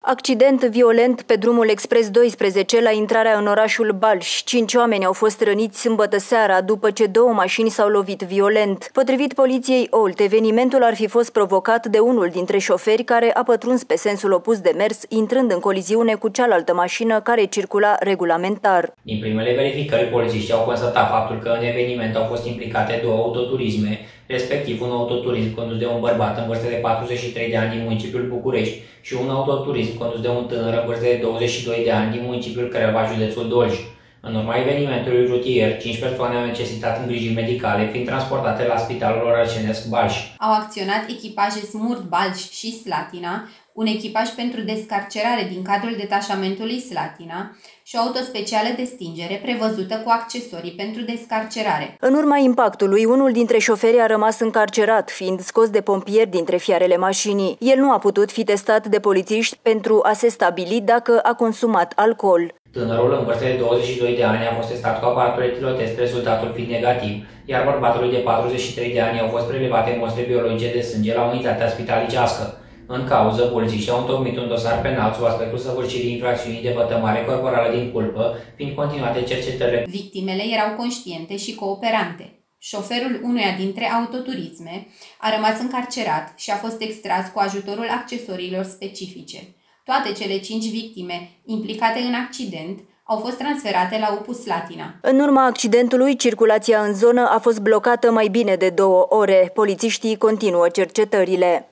Accident violent pe drumul Expres 12 la intrarea în orașul Balș. Cinci oameni au fost răniți sâmbătă seara după ce două mașini s-au lovit violent. Potrivit poliției Olt, evenimentul ar fi fost provocat de unul dintre șoferi care a pătruns pe sensul opus de mers, intrând în coliziune cu cealaltă mașină care circula regulamentar. Din primele verificări, polițiștii au constatat faptul că în eveniment au fost implicate două autoturisme, respectiv un autoturism condus de un bărbat în vârstă de 43 de ani din municipiul București și un autoturism condus de un tânăr în vârstă de 22 de ani din municipiul Creva, județul Dolj. În urma evenimentului rutier, 5 persoane au necesitat îngrijiri medicale, fiind transportate la Spitalul Orăcenesc Balș. Au acționat echipaje Smurt Balș și Slatina, un echipaj pentru descarcerare din cadrul detașamentului Slatina și o autospecială de stingere prevăzută cu accesorii pentru descarcerare. În urma impactului, unul dintre șoferi a rămas încarcerat, fiind scos de pompieri dintre fiarele mașinii. El nu a putut fi testat de polițiști pentru a se stabili dacă a consumat alcool. Tânărul în vârstă de 22 de ani a fost testat cu aparatul etilotest, rezultatul fiind negativ, iar bărbatului de 43 de ani au fost prelevate mostre biologice de sânge la unitatea spitalicească. În cauză, polițiștii au întocmit un dosar penal sub aspectul săvârșirii infracțiunii de vătămare corporală din culpă, fiind continuate cercetările. Victimele erau conștiente și cooperante. Șoferul unuia dintre autoturisme a rămas încarcerat și a fost extras cu ajutorul accesoriilor specifice. Toate cele cinci victime implicate în accident au fost transferate la Opus Latina. În urma accidentului, circulația în zonă a fost blocată mai bine de două ore. Polițiștii continuă cercetările.